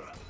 America.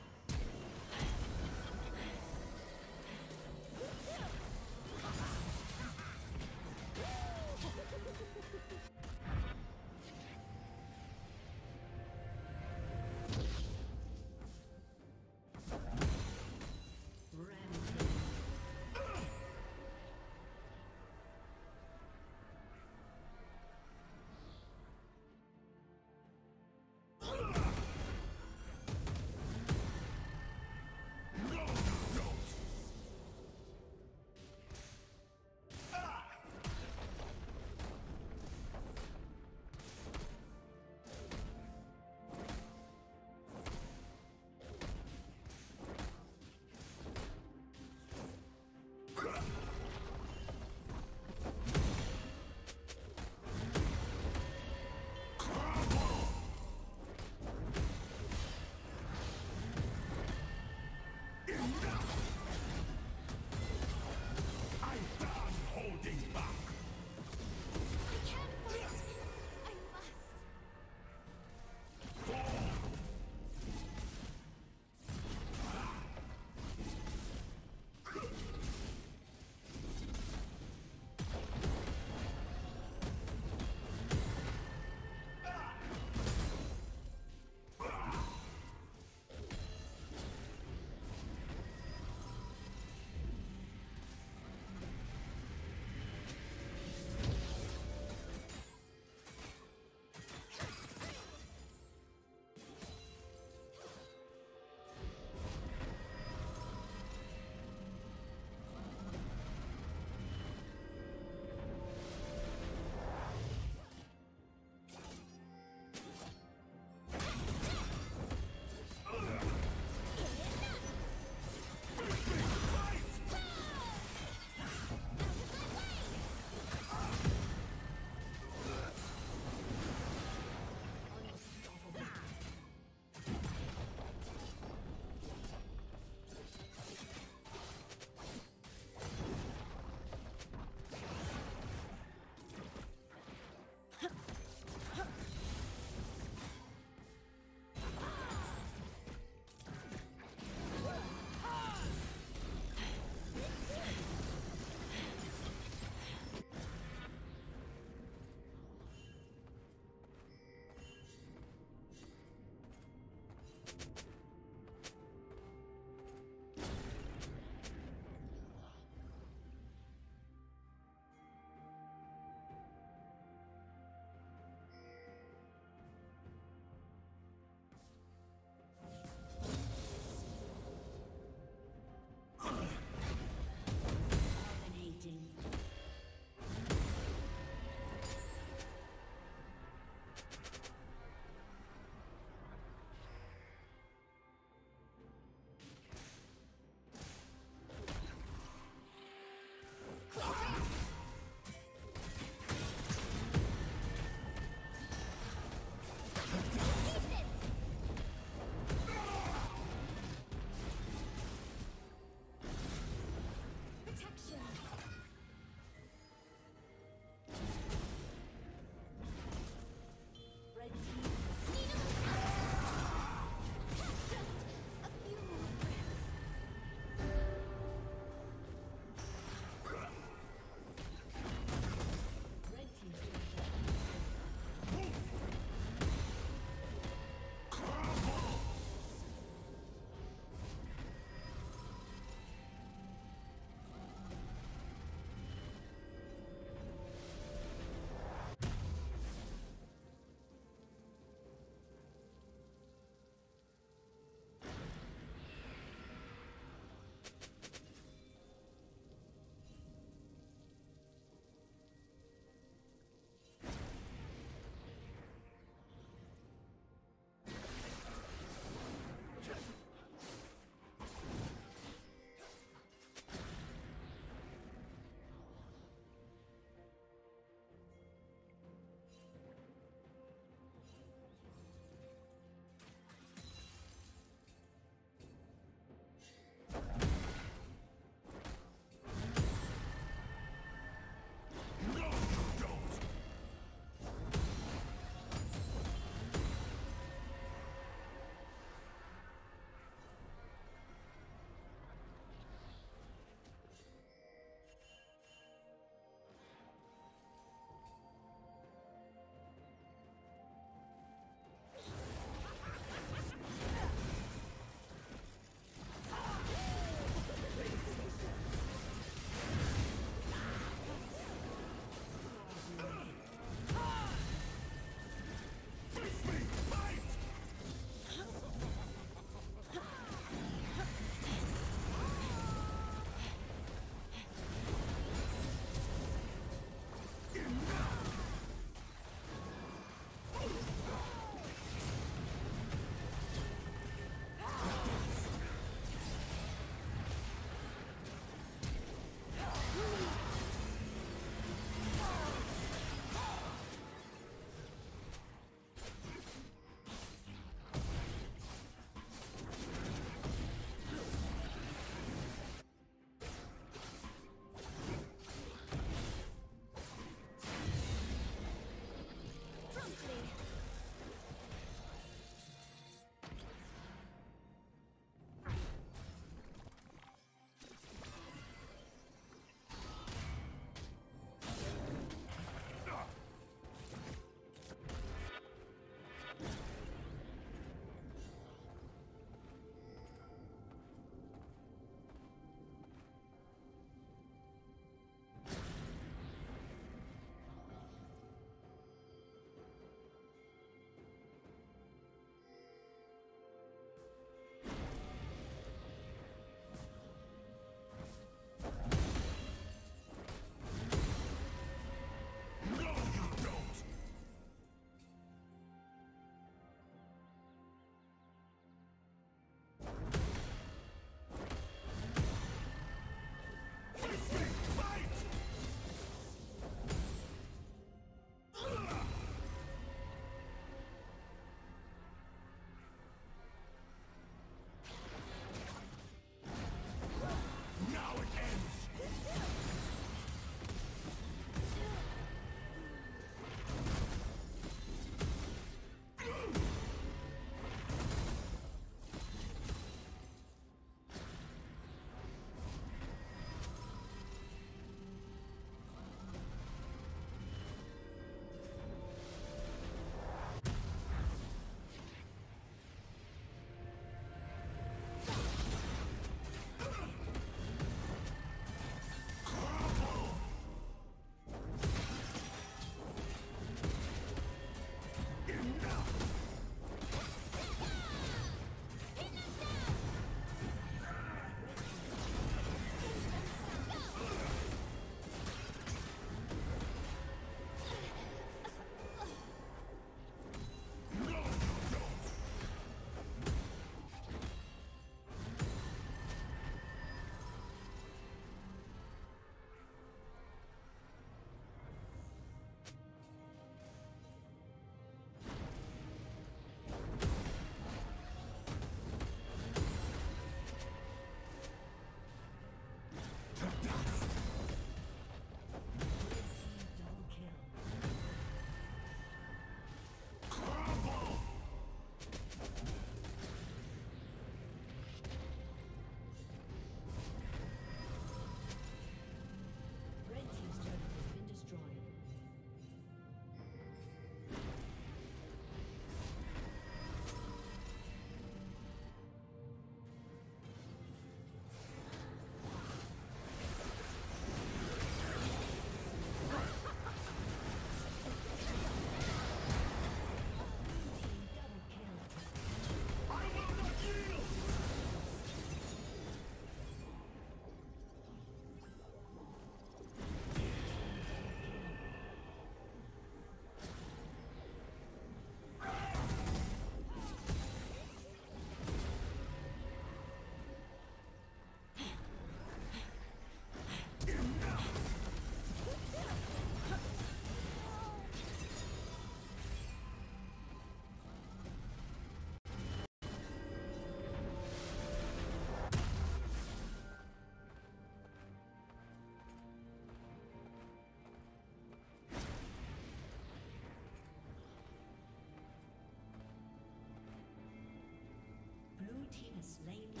Team has slain the.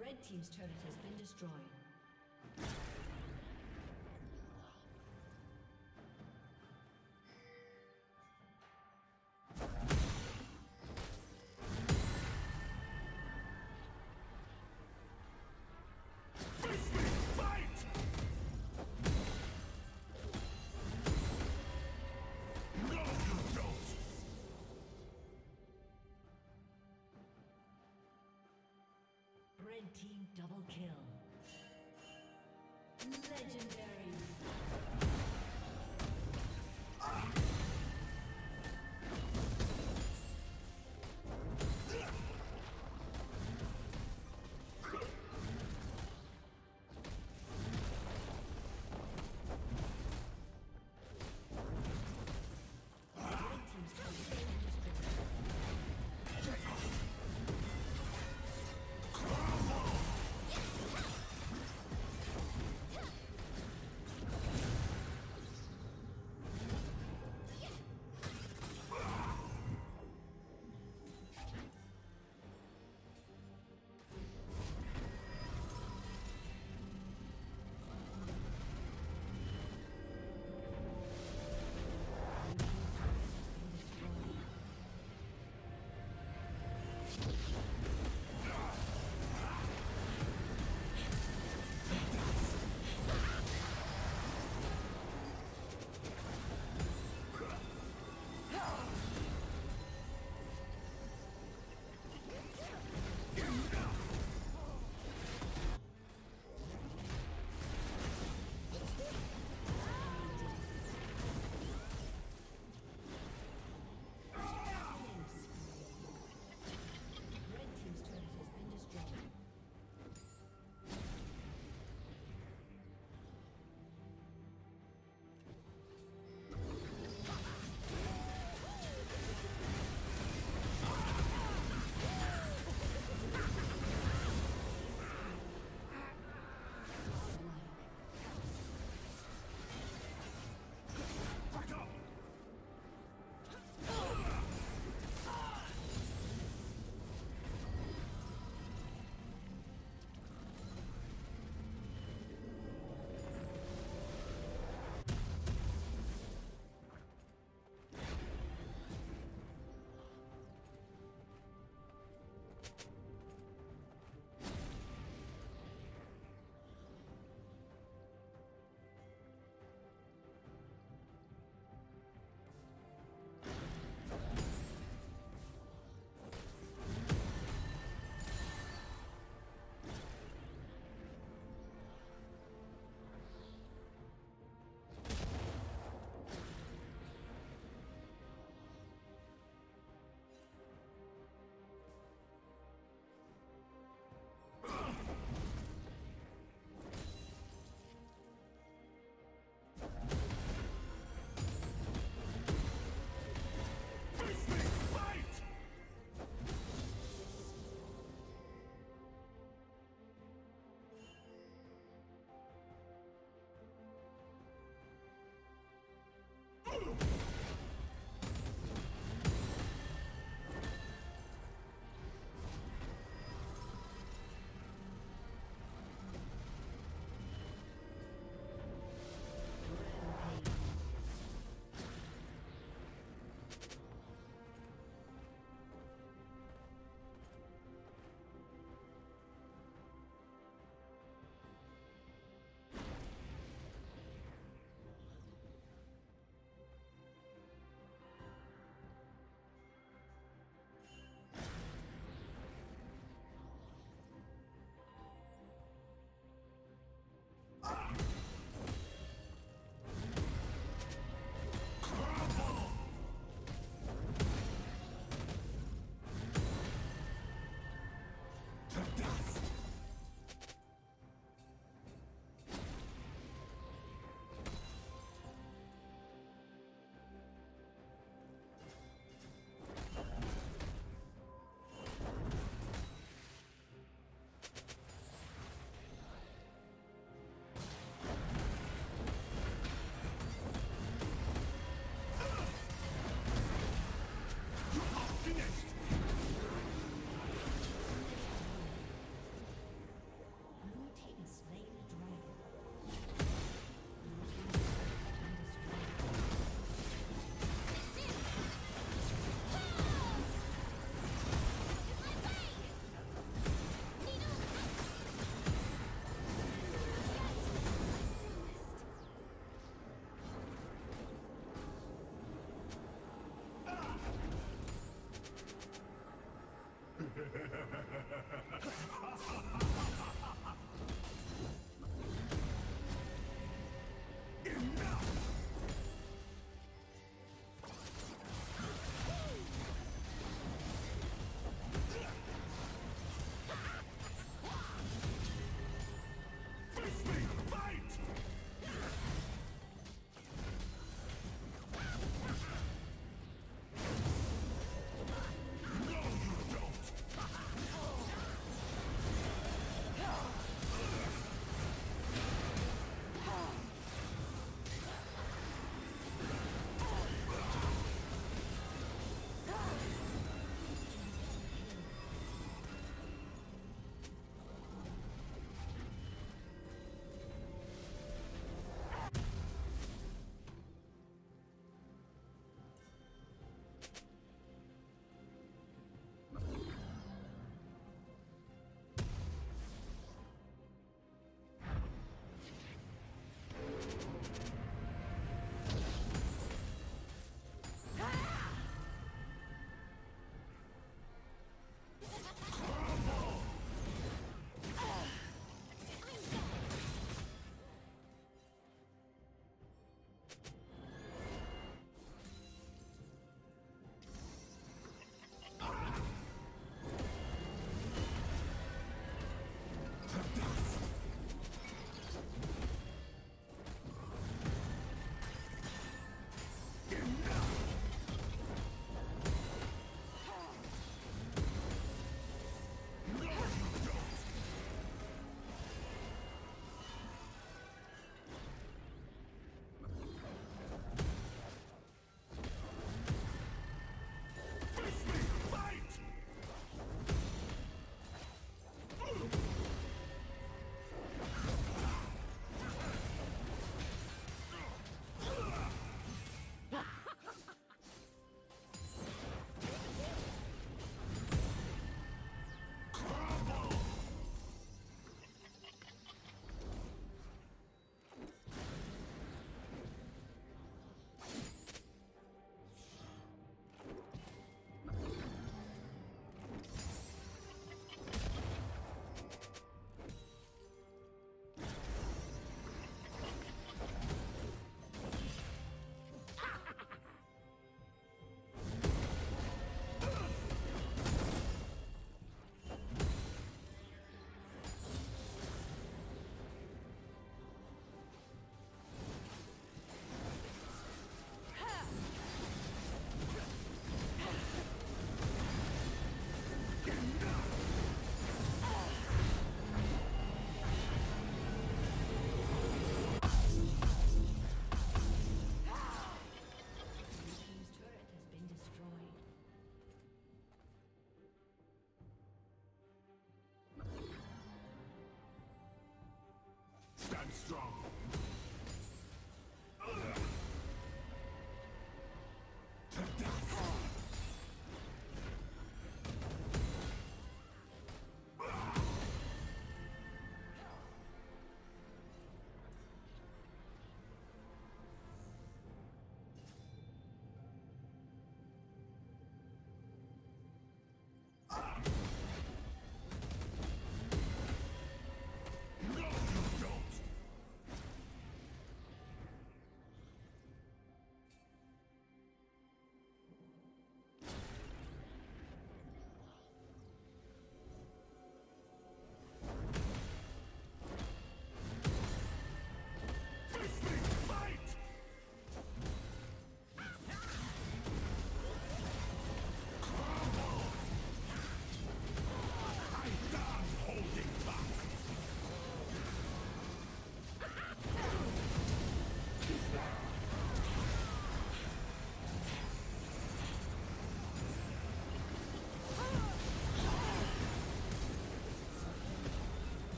Red Team's turret has been destroyed. Red Team double kill. Legendary.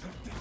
절대